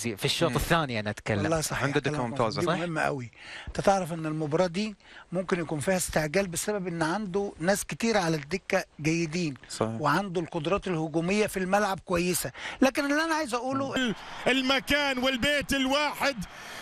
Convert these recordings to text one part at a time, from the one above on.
في الشوط الثاني أنا أتكلم. والله صحيح عنده كلامك دكة ممتازة. دي صح؟ مهمة قوي. أنت تعرف إن المباراة دي ممكن يكون فيها استعجال بسبب إن عنده ناس كتير على الدكة جيدين صحيح. وعنده القدرات الهجومية في الملعب كويسة. لكن اللي أنا عايز أقوله المكان والبيت الواحد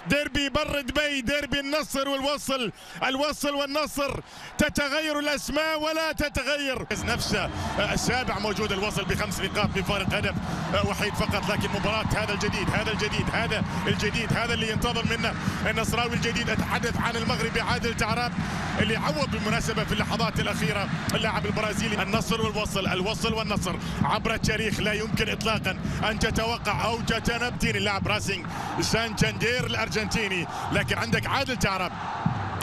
ديربي بر دبي ديربي النصر والوصل. الوصل والنصر تتغير الأسماء ولا تتغير. نفسه آه، السابع موجود الوصل بخمس نقاط بفارق هدف آه، وحيد فقط لكن مباراة هذا الجديد هذا الجديد. هذا الجديد هذا اللي ينتظر منا. النصراوي الجديد اتحدث عن المغربي عادل تعراب اللي عوض بالمناسبة في اللحظات الأخيرة اللاعب البرازيلي. النصر والوصل الوصل والنصر عبر التاريخ لا يمكن إطلاقا أن تتوقع أو تتنبتين. اللاعب راسينج سانشاندير الأرجنتيني. لكن عندك عادل تعراب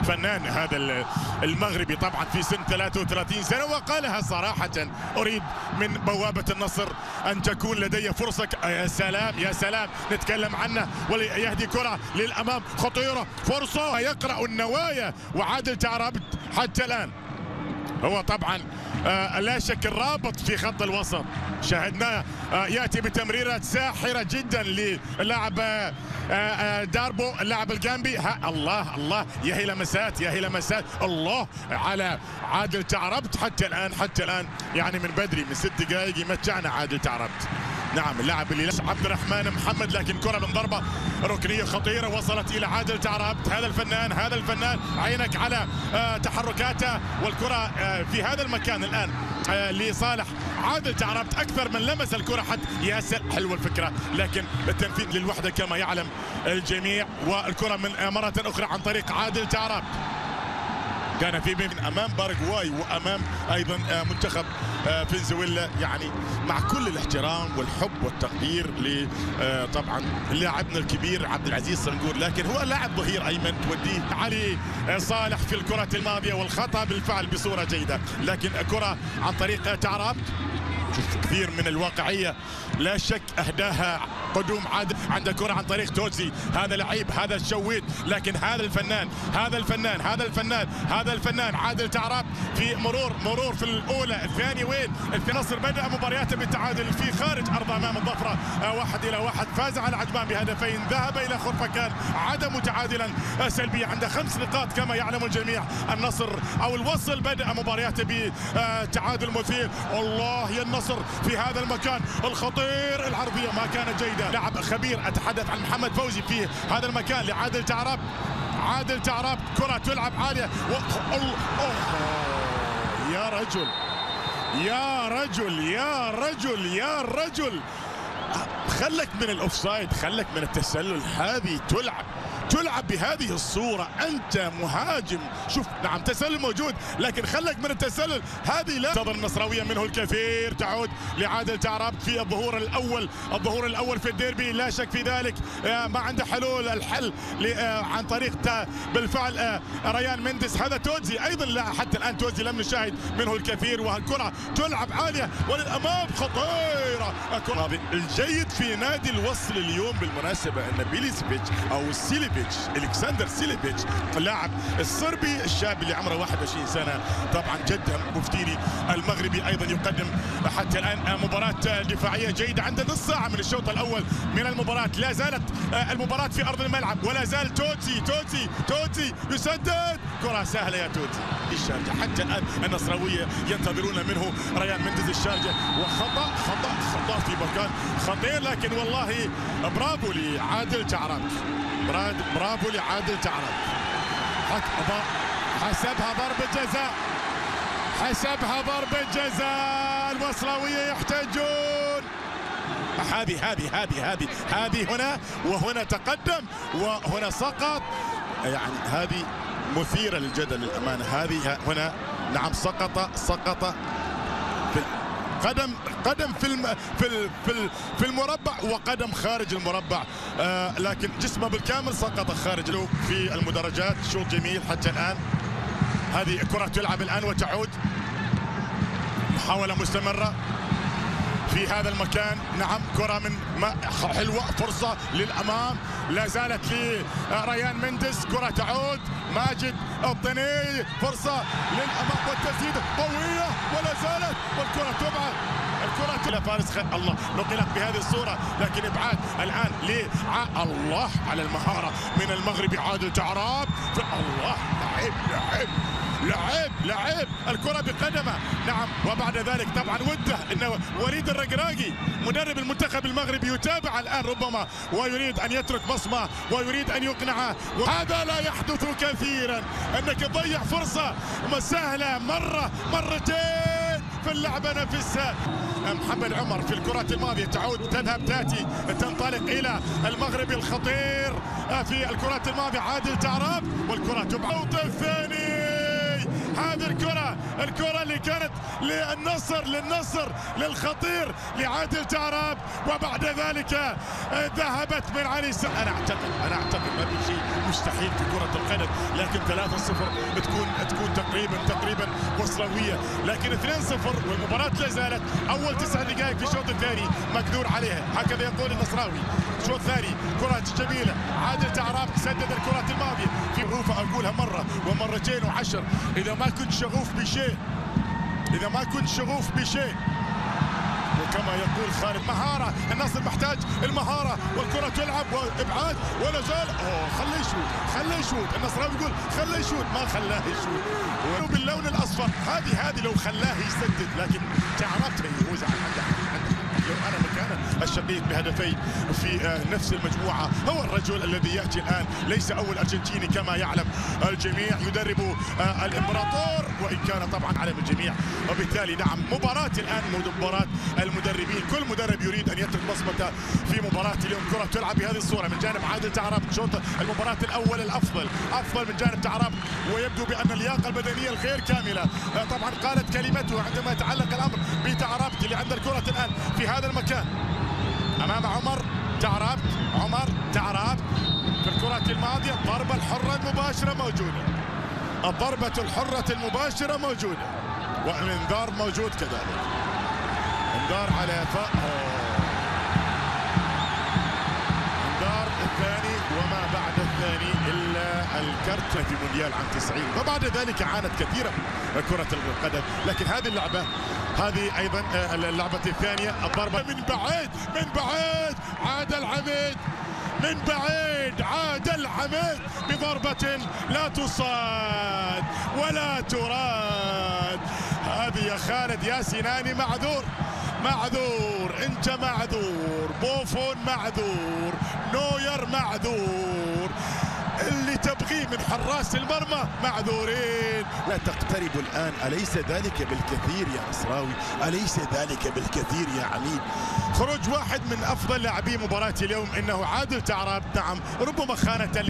فنان هذا ال- المغربي طبعا في سن 33 سنة وقالها صراحة أريد من بوابة النصر أن تكون لدي فرصة. يا سلام يا سلام نتكلم عنه. وليهدي كرة للأمام خطيرة. فرصة يقرأ النوايا. وعادل تعربت حتى الآن. هو طبعا آه لا شك الرابط في خط الوسط. شاهدناه آه يأتي بتمريرات ساحرة جدا للاعب آه داربو اللاعب الجامبي. ها الله الله يا هي لمسات يا هي لمسات الله على عادل تعربت حتى الآن حتى الآن يعني من بدري من ست دقائق يمتعنا عادل تعربت. نعم اللاعب اللي لش عبد الرحمن محمد لكن كرة من ضربة ركنية خطيرة وصلت إلى عادل تعربت هذا الفنان هذا الفنان عينك على آه تحركاته. والكرة آه في هذا المكان الآن آه لصالح عادل تعربت أكثر من لمس الكرة حتى يا سل حلوة الفكرة لكن التنفيذ للوحدة كما يعلم الجميع. والكرة من مرة أخرى عن طريق عادل تعربت كان في من أمام باراغواي وأمام أيضا آه، منتخب آه، فنزويلا يعني مع كل الاحترام والحب والتقدير ل آه، طبعا لاعبنا الكبير عبد العزيز صنقور. لكن هو لاعب ظهير أيمن توديه علي صالح في الكرة الماضية والخطأ بالفعل بصورة جيدة. لكن كره عن طريق شوف كثير من الواقعية لا شك أهداها قدوم عادل عنده كرة عن طريق توتسي هذا لعيب هذا الشويت. لكن هذا الفنان هذا الفنان هذا الفنان هذا الفنان. عادل تعراب في مرور مرور في الأولى. الثانية وين؟ النصر بدأ مبارياته بالتعادل في خارج أرض أمام الظفرة. آه، واحد إلى واحد. فاز على عجمان بهدفين. ذهب إلى خرفكان عاد متعادلا. آه، سلبيا عنده خمس نقاط كما يعلم الجميع النصر. أو الوصل بدأ مبارياته بتعادل مثير. الله يا النصر في هذا المكان. الخطير العرضية ما كانت جيدة لاعب خبير أتحدث عن محمد فوزي في هذا المكان لعادل تعرب عادل تعرب كرة تلعب عالية. و... الله أوه. يا رجل. يا رجل يا رجل يا رجل. خلك من الأوفسايد خلك من التسلل. هذه تلعب تلعب بهذه الصورة. أنت مهاجم. شوف نعم تسلل موجود لكن خلك من التسلل. هذه لا تظهر النصراوية منه الكثير. تعود لعادل تعرب في الظهور الأول الظهور الأول في الديربي. لا شك في ذلك. آه، ما عنده حلول الحل آه، عن طريق بالفعل آه، ريان مندس. هذا توزي أيضا لا حتى الآن توزي لم نشاهد منه الكثير. والكرة تلعب عالية. وللأمام خطيرة. الجيد في نادي الوصل اليوم بالمناسبة أن بيليسيفيتش أو سيليفيتش ألكسندر سيليفيتش اللاعب الصربي الشاب اللي عمره 21 سنة طبعا جدهم مفتيري المغربي أيضا يقدم حتى الآن مباراة دفاعية جيدة عنده نص ساعة من الشوط الأول من المباراة. لا زالت المباراة في أرض الملعب ولا زال توتي توتي توتي يسدد. كرة سهلة يا توتي. الشارجة حتى الآن النصراوية ينتظرون منه ريان مندز. الشارجة وخطأ خطأ خطأ في مكان خطير. لكن والله برافو لعادل تعرب برافو لعادل تعرب حسبها ضربة جزاء. حسبها ضربة جزاء. الوصلاوية يحتجون. هذه هذه هذه هذه هذه هنا وهنا تقدم وهنا سقط. يعني هذه مثيرة للجدل للأمانة. هذه هنا نعم سقط سقط قدم قدم في الم في ال في ال في المربع وقدم خارج المربع. آه لكن جسمه بالكامل سقط خارج له في المدرجات. شوط جميل حتى الآن. هذه كرة تلعب الآن وتعود. محاولة مستمرة. في هذا المكان. نعم كرة من حلوة فرصة للأمام. لا زالت لريان مندس كرة تعود. ماجد الضني فرصة للأمام والتسديدة قوية ولا زالت والكرة تبعد. الكرة إلى فارس خل الله. نقلت بهذه الصورة لكن إبعاد الآن ليه الله على المهارة من المغربي عادل تعراب الله لعب لعب لعب لعب. الكرة بقدمه. نعم وبعد ذلك طبعا وده إنه وليد الرقراقي مدرب المنتخب المغربي يتابع الآن ربما ويريد أن يترك بصمة ويريد أن يقنعه. وهذا لا يحدث كثيرا. إنك تضيع فرصة سهلة مرة مرتين في اللعبة نفسها. محمد عمر في الكرات الماضية. تعود تذهب تأتي. تنطلق إلى المغربي الخطير في الكرات الماضية. عادل تعراب والكرة تبعد الثاني. هذه الكرة الكرة اللي كانت للنصر للنصر للخطير لعادل تعراب وبعد ذلك ذهبت من علي س... أنا أعتقد أنا أعتقد ما في شيء مستحيل في كرة القدم. لكن 3-0 تكون تكون تقريبا تقريبا مصروية لكن 2-0 والمباراة لا زالت. أول تسع دقائق في الشوط الثاني مقدور عليها. هكذا يقول النصراوي. الشوط الثاني كرة جميلة. عادل تعراب سدد الكرات الماضية. في غوفة أقولها مرة ومرتين وعشر. إذا ما كنت شغوف بشيء اذا ما كنت شغوف بشيء وكما يقول خالد مهارة النصر محتاج المهارة والكرة تلعب وإبعاد ولا زال. أوه خليه يشوت خليه يشوت. النصراوي يقول خليه يشوت ما خلاه يشوت. باللون الأصفر هذه هذه لو خلاه يسدد لكن تعرفت يفوز عن عنده لو أنا مكانه الشقيق بهدفين في نفس المجموعة. هو الرجل الذي يأتي الآن ليس أول أرجنتيني كما يعلم الجميع يدرب الإمبراطور. وإن كان طبعا علم الجميع. وبالتالي نعم مباراة الآن مباراة المدربين. كل مدرب يريد أن يترك بصمته في مباراة اليوم. كرة تلعب بهذه الصورة من جانب عادل تعراب شوط المباراة الأول الأفضل أفضل من جانب تعراب ويبدو بأن اللياقة البدنية الغير كاملة. طبعا قالت كلمته عندما يتعلق الأمر بتعرابت اللي عند الكرة الآن في هذا المكان. أمام عمر تعرابت عمر تعرابت في الكرة الماضية الضربة الحرة المباشرة موجودة. الضربة الحرة المباشرة موجودة. والانذار موجود كذلك. انذار على فاء انذار الثاني وما بعد الثاني. الكرت في مونديال عام 90 وبعد ذلك عانت كثيرا كرة القدم. لكن هذه اللعبة هذه أيضا اللعبة الثانية الضربة. من بعيد من بعيد عاد العميد. من بعيد عاد العميد بضربة لا تصاد ولا تراد. هذه يا خالد يا سناني معذور معذور. إنت معذور بوفون معذور نوير معذور. تبغيه من حراس المرمى معذورين. لا تقترب الآن. أليس ذلك بالكثير يا نصراوي أليس ذلك بالكثير يا عميد؟ خروج واحد من أفضل لاعبي مباراة اليوم إنه عادل تعراب. نعم ربما خانة